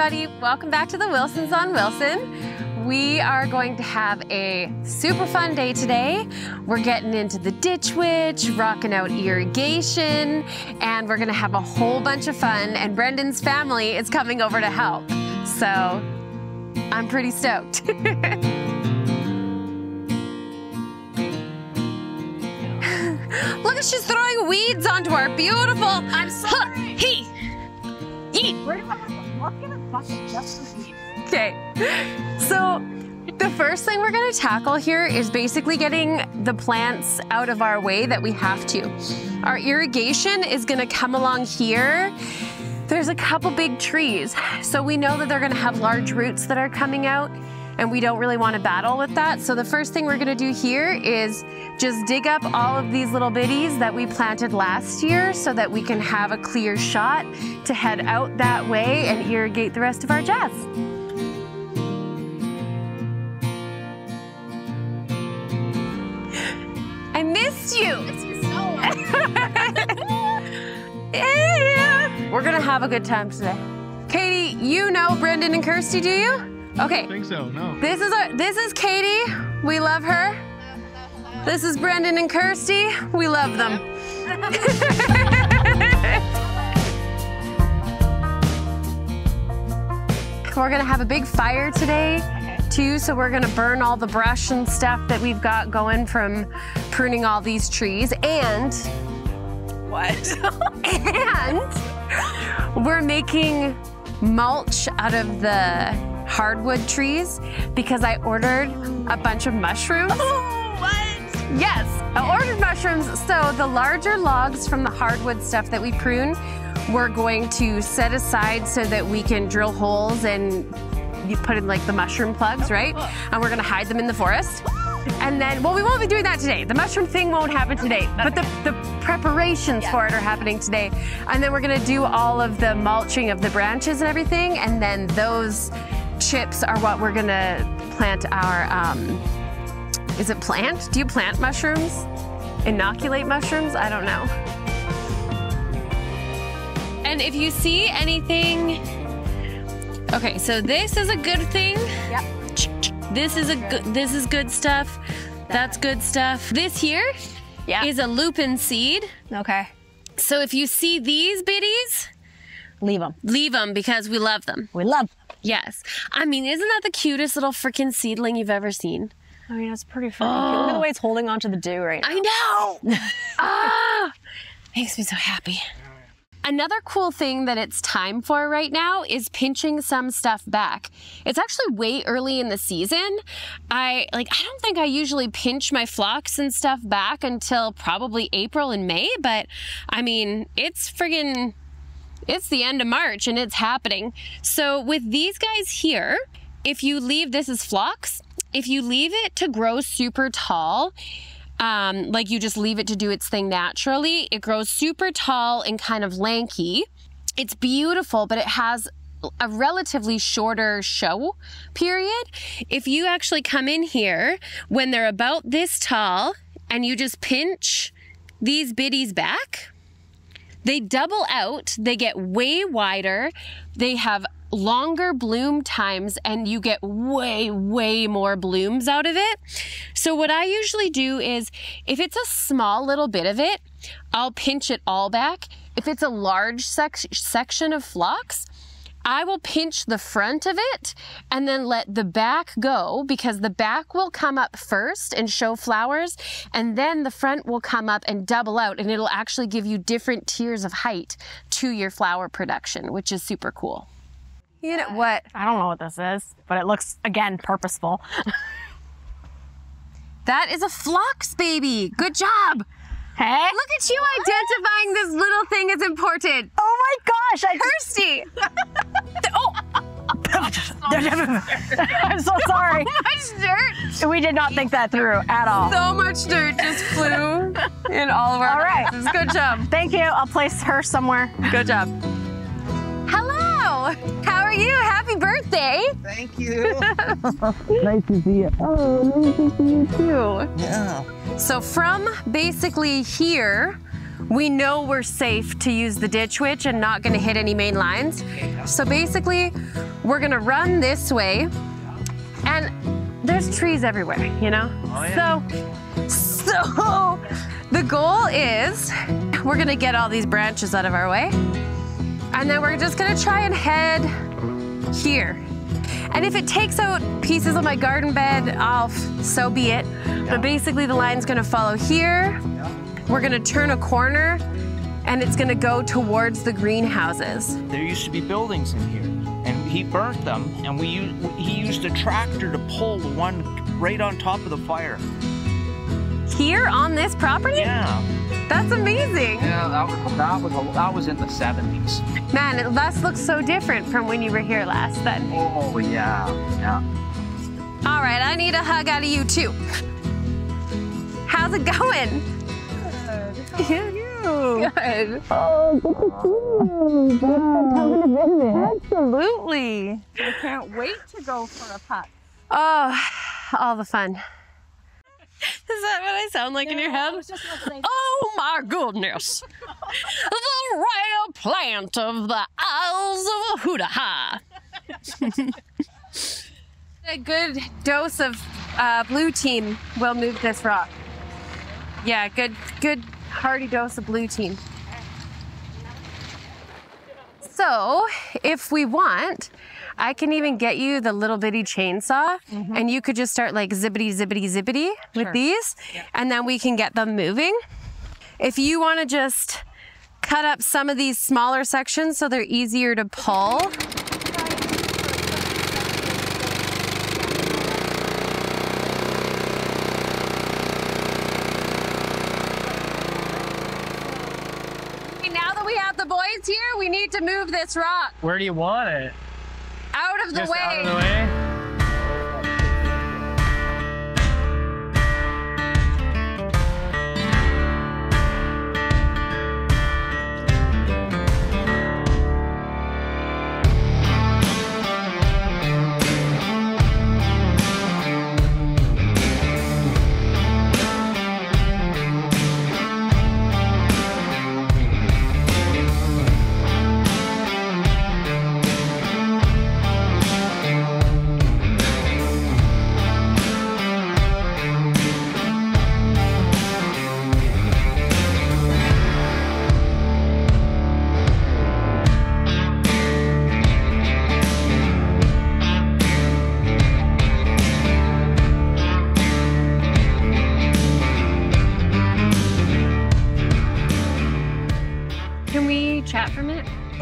everybody. Welcome back to the Wilsons on Wilson. We are going to have a super fun day today. We're getting into the Ditch Witch, rocking out irrigation, and we're gonna have a whole bunch of fun. And Brendin's family is coming over to help. So I'm pretty stoked. Look at she's throwing weeds onto our beautiful. I'm sorry. He. Okay. So the first thing we're gonna tackle here is basically getting the plants out of our way that we have to. Our irrigation is gonna come along here. There's a couple big trees. So we know that they're gonna have large roots that are coming out and we don't really wanna battle with that. So the first thing we're gonna do here is just dig up all of these little bitties that we planted last year so that we can have a clear shot to head out that way and irrigate the rest of our jazz. I missed you. yeah. We're gonna have a good time today. Katie, you know Brendin and Kirsty, do you? Okay. I think so, no. This is our this is Katie. We love her. This is Brendin and Kirsty. We love them. we're gonna have a big fire today too, so we're gonna burn all the brush and stuff that we've got going from pruning all these trees. And what? and we're making mulch out of the hardwood trees because I ordered a bunch of mushrooms. Yes, I ordered mushrooms. So the larger logs from the hardwood stuff that we prune, we're going to set aside so that we can drill holes and you put in like the mushroom plugs, right? And we're gonna hide them in the forest. And then, well, we won't be doing that today. The mushroom thing won't happen today, but the, the preparations for it are happening today. And then we're gonna do all of the mulching of the branches and everything. And then those chips are what we're gonna plant our, um, is it plant? Do you plant mushrooms? Inoculate mushrooms? I don't know. And if you see anything, okay, so this is a good thing. Yep. This is a good. This is good stuff. That's good stuff. This here Yeah. is a lupin seed. okay. So if you see these biddies, Leave them. leave them because we love them. We love. Yes. I mean, isn't that the cutest little freaking seedling you've ever seen? I mean, it's pretty freaking cute. Look at the way it's holding onto the dew right now. I know. ah, makes me so happy. Another cool thing that it's time for right now is pinching some stuff back. It's actually way early in the season. I like I don't think I usually pinch my phlox and stuff back until probably April and May, but I mean, it's friggin' it's the end of March and it's happening. So with these guys here, if you leave this is phlox, if you leave it to grow super tall, um, like you just leave it to do its thing naturally, it grows super tall and kind of lanky. It's beautiful, but it has a relatively shorter show period. If you actually come in here when they're about this tall and you just pinch these biddies back, they double out, they get way wider, they have longer bloom times, and you get way, way more blooms out of it. So, what I usually do is if it's a small little bit of it, I'll pinch it all back. If it's a large sec- section of phlox, I will pinch the front of it and then let the back go because the back will come up first and show flowers, and then the front will come up and double out, and it'll actually give you different tiers of height to your flower production, which is super cool. You know what? I don't know what this is, but it looks again purposeful. That is a phlox baby. Good job. Hey. Look at you identifying this little thing as important. Oh my gosh! I Kirsty. oh, I'm so sorry. So much dirt. We did not think that through at all. So much dirt just flew in all of our All right. faces. Good job. Thank you. I'll place her somewhere. Good job. Hello. How are you? Happy birthday. Thank you. Nice to see you. Oh, nice to see you too. yeah. So from basically here we know we're safe to use the ditch witch and not gonna hit any main lines. So basically, we're gonna run this way and there's trees everywhere, you know? Oh, so, so the goal is we're gonna get all these branches out of our way and then we're just gonna try and head here. And if it takes out pieces of my garden bed, I'll, so be it. But basically the line's gonna follow here. We're gonna turn a corner and it's gonna go towards the greenhouses. There used to be buildings in here, and he burnt them, and we used, he used a tractor to pull the one right on top of the fire. Here on this property? Yeah. That's amazing. Yeah, that was that was that was in the 70s. Man, it thus looks so different from when you were here last then. Oh yeah, yeah. All right, I need a hug out of you too. How's it going? Good. Good. Oh, good to see you. Thanks for coming to visit. Absolutely. I can't wait to go for a putt. Oh, all the fun. Is that what I sound like in your head? Oh my goodness. the rare plant of the Isles of Hudaha. A good dose of uh, blue team will move this rock. Yeah, good, good hearty dose of blue team. So, if we want, I can even get you the little bitty chainsaw mm-hmm. and you could just start like zippity, zippity, zippity with these and then we can get them moving. If you want to just cut up some of these smaller sections so they're easier to pull. Now that we here, we need to move this rock Where do you want it? out of the Just way. out of the way?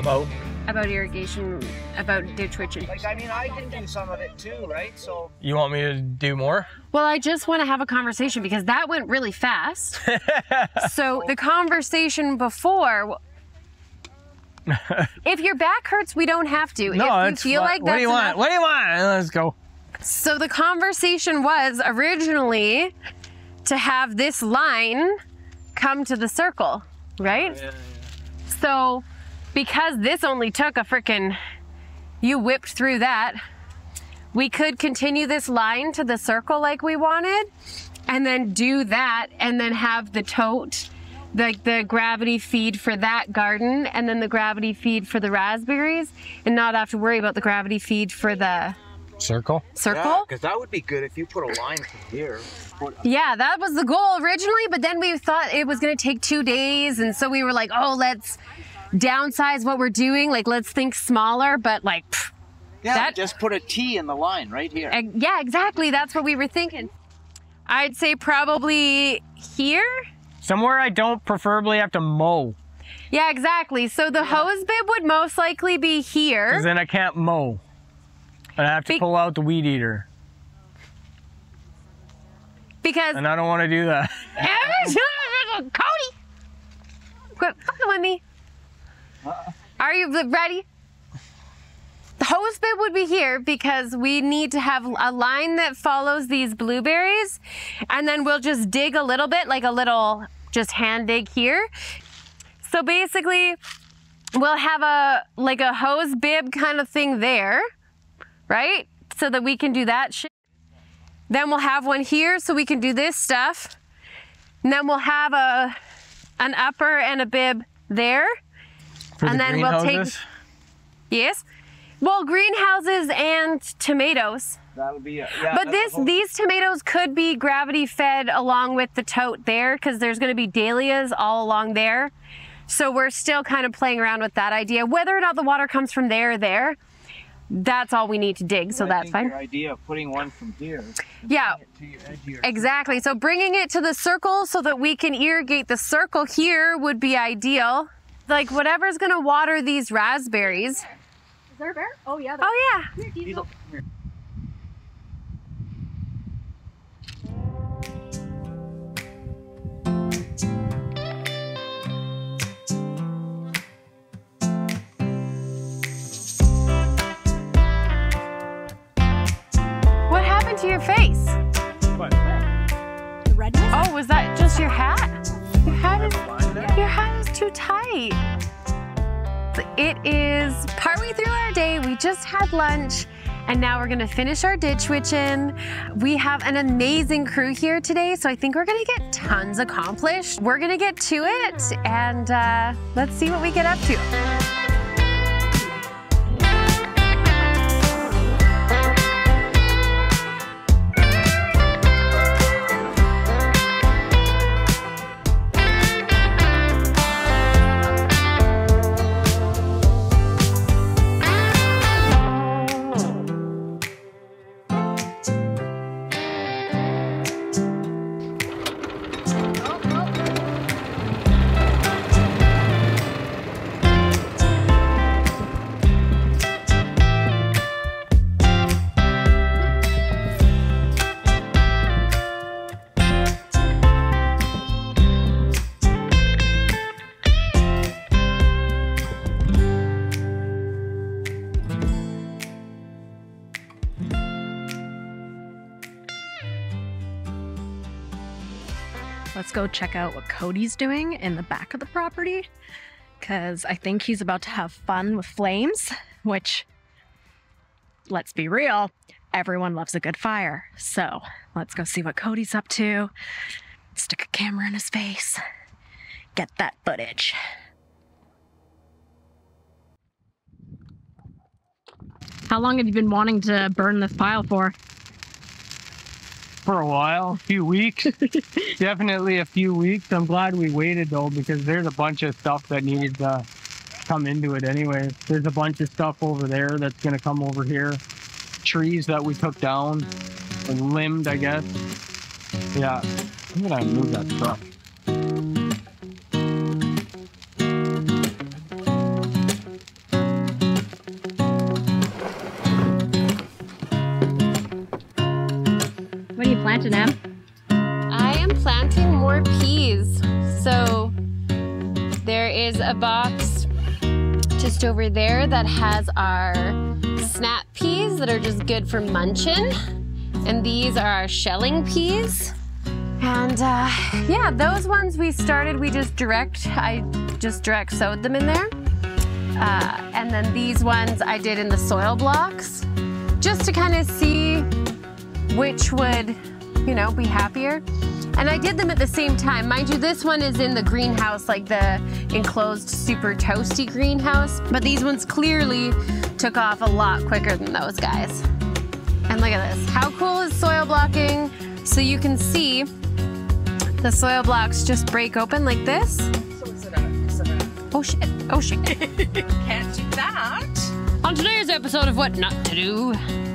About about irrigation, about ditch witching? Like I mean, I can do some of it too, right? So you want me to do more? Well, I just want to have a conversation because that went really fast. so the conversation before. if your back hurts, we don't have to. No, if it's you feel fi- like what do you want? enough- What do you want? Let's go. So the conversation was originally to have this line come to the circle, right? Oh, yeah. So because this only took a frickin' you whipped through that, we could continue this line to the circle like we wanted and then do that and then have the tote like the gravity feed for that garden and then the gravity feed for the raspberries and not have to worry about the gravity feed for the Circle. circle. because that would be good if you put a line from here. Yeah, that was the goal originally, but then we thought it was going to take two days. And so we were like, oh, let's downsize what we're doing. Like, let's think smaller, but like, pff, Yeah, That- just put a T in the line right here. eh, yeah, exactly. That's what we were thinking. I'd say probably here. Somewhere I don't preferably have to mow, Yeah, exactly. So the hose bib would most likely be here. because then I can't mow. And I have to Be- pull out the weed eater, Because and I don't want to do that. Cody, quit fucking with me. Are you ready? The hose bib would be here because we need to have a line that follows these blueberries, and then we'll just dig a little bit, like a little just hand dig here. So basically, we'll have a like a hose bib kind of thing there, right? So that we can do that shit. Then we'll have one here so we can do this stuff. And then we'll have a an upper and a bib there. For And the then we'll take- Yes. Well, greenhouses and tomatoes. That'll be a, yeah. But this these tomatoes could be gravity fed along with the tote there because there's going to be dahlias all along there. So we're still kind of playing around with that idea. Whether or not the water comes from there or there, that's all we need to dig. So I that's fine. Your idea of putting one from here. and Yeah. it To your edge of Exactly. So bringing it to the circle so that we can irrigate the circle here would be ideal. Like whatever's going to water these raspberries. Is there a bear? Oh yeah. Oh yeah. Diesel, come here. Tight. It is partway through our day. We just had lunch. And now we're gonna finish our ditch witching. We have an amazing crew here today, so I think we're gonna get tons accomplished. We're gonna get to it, and uh, let's see what we get up to. Let's go check out what Cody's doing in the back of the property because I think he's about to have fun with flames, which, let's be real, everyone loves a good fire. So let's go see what Cody's up to. Stick a camera in his face, get that footage. How long have you been wanting to burn this pile for? For a while, a few weeks. Definitely a few weeks. I'm glad we waited though because there's a bunch of stuff that needed to come into it anyway. There's a bunch of stuff over there that's gonna come over here. Trees that we took down and limbed, I guess. Yeah. I'm gonna move that truck. I am planting more peas. So there is a box just over there that has our snap peas that are just good for munching. And these are our shelling peas. And uh, yeah, those ones we started, we just direct, I just direct sowed them in there. Uh, and then these ones I did in the soil blocks just to kind of see which would, you know, be happier. And I did them at the same time. Mind you, this one is in the greenhouse, like the enclosed super toasty greenhouse. But these ones clearly took off a lot quicker than those guys. And look at this. How cool is soil blocking? So you can see the soil blocks just break open like this. So is it a, is it a Oh shit. Oh shit. can't do that? On today's episode of What Not to Do.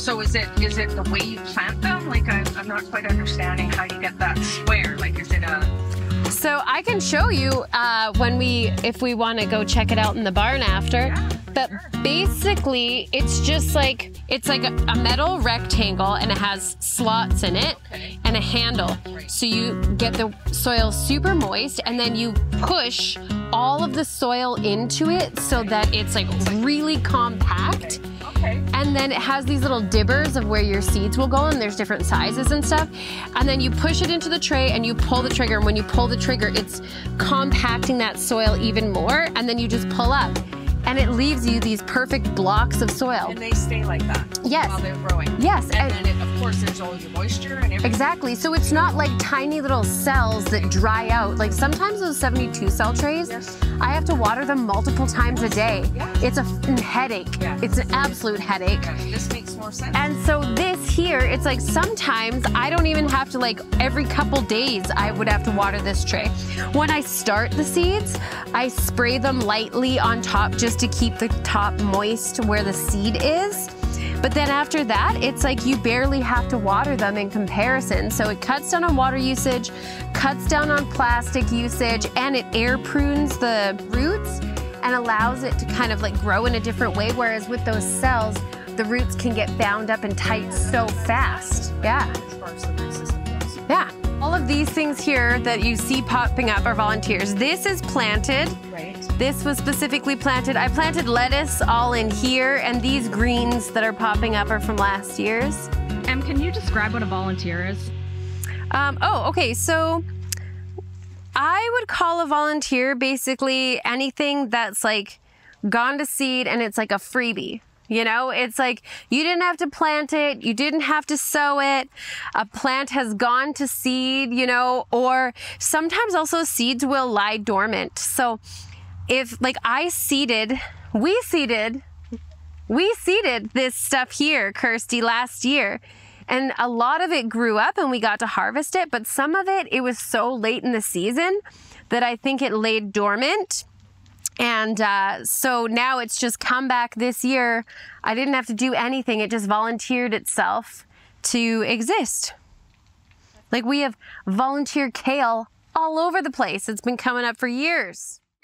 So is it is it the way you plant them? Like I'm, I'm not quite understanding how you get that square. Like is it a So I can show you uh, when we, if we want to go check it out in the barn after. But basically, it's just like it's like a, a metal rectangle, and it has slots in it and a handle. So you get the soil super moist, and then you push all of the soil into it so that it's like really compact. okay? And then it has these little dibbers of where your seeds will go, and there's different sizes and stuff. And then you push it into the tray and you pull the trigger. And when you pull the trigger, it's compacting that soil even more. And then you just pull up. And it leaves you these perfect blocks of soil. And they stay like that Yes. while they're growing. Yes, And and- then, it, of course, there's all your moisture and everything. Exactly. So it's not like tiny little cells that dry out. Like sometimes those 72 cell trays, Yes. I have to water them multiple times a day. Yeah. It's a headache. Yeah. It's an absolute headache. This makes more sense. And so this here, it's like sometimes I don't even have to like every couple days I would have to water this tray. When I start the seeds, I spray them lightly on top just to keep the top moist where the seed is. But then after that, it's like you barely have to water them in comparison. So it cuts down on water usage, cuts down on plastic usage, and it air prunes the roots and allows it to kind of like grow in a different way. Whereas with those cells, the roots can get bound up and tight so fast. Yeah. Yeah. All of these things here that you see popping up are volunteers. This is planted. Right. This was specifically planted. I planted lettuce all in here, and these greens that are popping up are from last year's. Em, can you describe what a volunteer is? Um, oh, okay. So I would call a volunteer basically anything that's like gone to seed and it's like a freebie. You know, it's like you didn't have to plant it, you didn't have to sow it. A plant has gone to seed, you know, or sometimes also seeds will lie dormant. So if like I seeded, we seeded we seeded this stuff here, Kirsty, last year. And a lot of it grew up and we got to harvest it, but some of it, it was so late in the season that I think it laid dormant. And uh, so now it's just come back this year. I didn't have to do anything, it just volunteered itself to exist. Like we have volunteer kale all over the place. It's been coming up for years.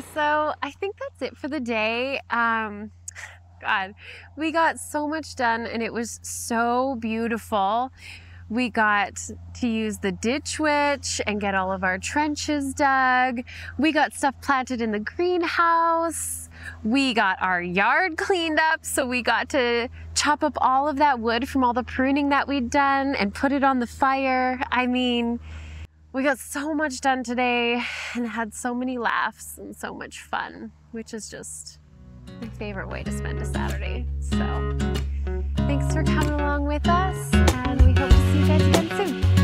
So I think that's it for the day. Um, God, we got so much done and it was so beautiful. We got to use the ditch witch and get all of our trenches dug. We got stuff planted in the greenhouse. We got our yard cleaned up, so we got to chop up all of that wood from all the pruning that we'd done and put it on the fire. I mean, we got so much done today and had so many laughs and so much fun, which is just my favorite way to spend a Saturday. So thanks for coming along with us and we hope to see you guys again soon.